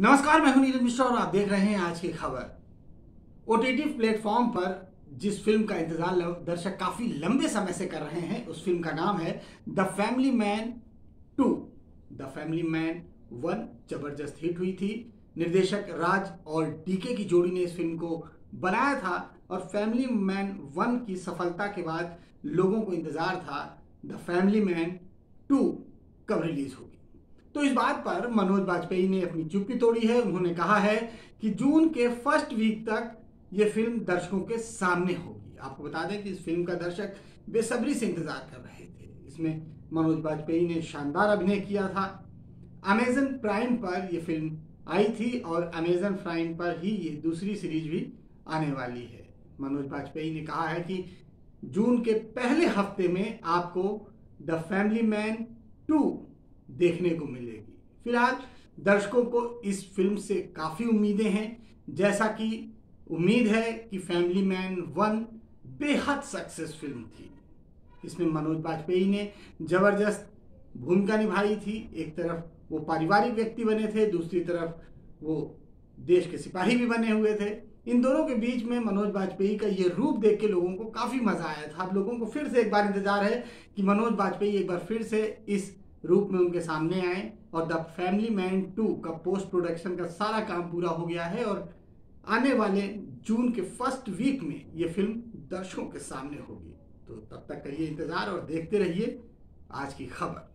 नमस्कार, मैं हूँ नीरज मिश्रा और आप देख रहे हैं आज की खबर। ओटीटी प्लेटफॉर्म पर जिस फ़िल्म का इंतज़ार दर्शक काफ़ी लंबे समय से कर रहे हैं, उस फ़िल्म का नाम है the family man two. The family man one ज़बरदस्त हिट हुई थी। निर्देशक राज और डीके की जोड़ी ने इस फ़िल्म को बनाया था और फैमिली मैन वन की सफलता के बाद लोगों को इंतज़ार था द फैमिली मैन टू कब रिलीज़ होगी तो इस बात पर मनोज वाजपेयी ने अपनी चुप्पी तोड़ी है। उन्होंने कहा है कि जून के फ़र्स्ट वीक तक ये फ़िल्म दर्शकों के सामने होगी। आपको बता दें कि इस फ़िल्म का दर्शक बेसब्री से इंतज़ार कर रहे थे। इसमें मनोज वाजपेयी ने शानदार अभिनय किया था। अमेजन प्राइम पर यह फ़िल्म आई थी और अमेजन प्राइम पर ही ये दूसरी सीरीज़ भी आने वाली है। मनोज वाजपेयी ने कहा है कि जून के पहले हफ़्ते में आपको द फैमिली मैन टू देखने को मिलेगी। फ़िलहाल दर्शकों को इस फ़िल्म से काफ़ी उम्मीदें हैं, जैसा कि उम्मीद है कि फैमिली मैन वन बेहद सक्सेस फ़िल्म थी। इसमें मनोज वाजपेयी ने ज़बरदस्त भूमिका निभाई थी। एक तरफ़ वो पारिवारिक व्यक्ति बने थे, दूसरी तरफ़ वो देश के सिपाही भी बने हुए थे। इन दोनों के बीच में मनोज वाजपेयी का ये रूप देख के लोगों को काफ़ी मज़ा आया था। आप लोगों को फिर से एक बार इंतज़ार है कि मनोज वाजपेयी एक बार फिर से इस रूप में उनके सामने आए और द फैमिली मैन टू का पोस्ट प्रोडक्शन का सारा काम पूरा हो गया है और आने वाले जून के फ़र्स्ट वीक में ये फ़िल्म दर्शकों के सामने होगी। तो तब तक करिए इंतज़ार और देखते रहिए आज की खबर।